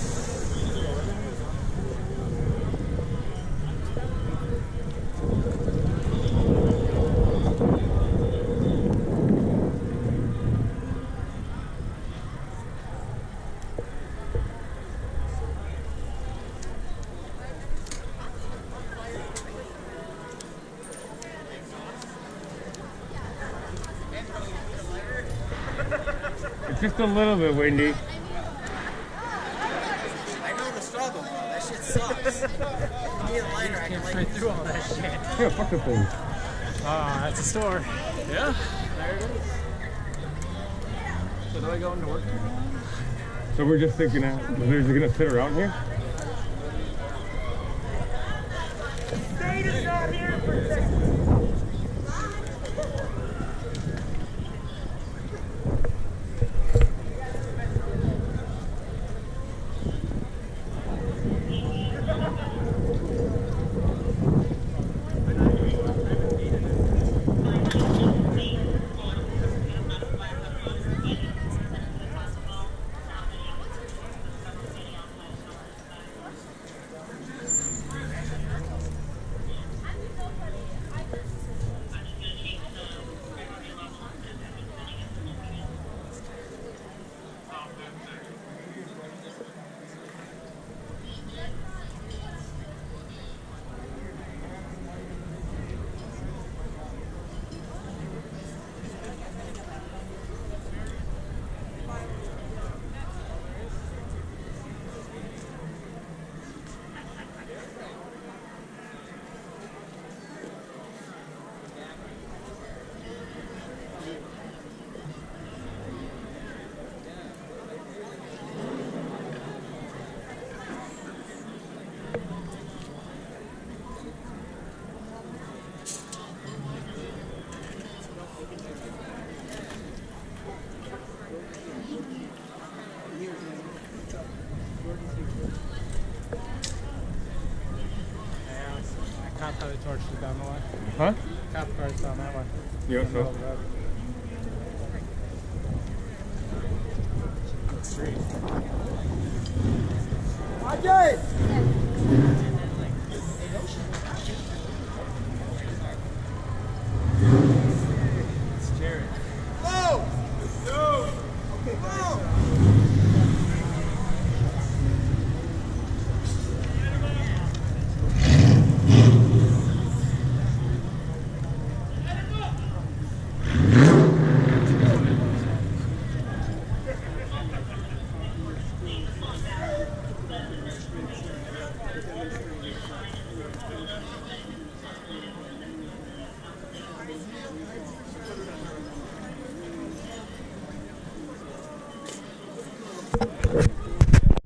It's just a little bit windy. I know the struggle, bro. That shit sucks. Give me a lighter, I can light Straight through all that shit. Yeah, fuck the thing. Ah, that's a store. Yeah. There it is. So do I go into work? So we're just thinking, uh, they're just gonna sit around here? Yeah, cop car torch is down the way. Huh? Cop car's down that way. Yeah, Middle so. of the. Street. Ajay!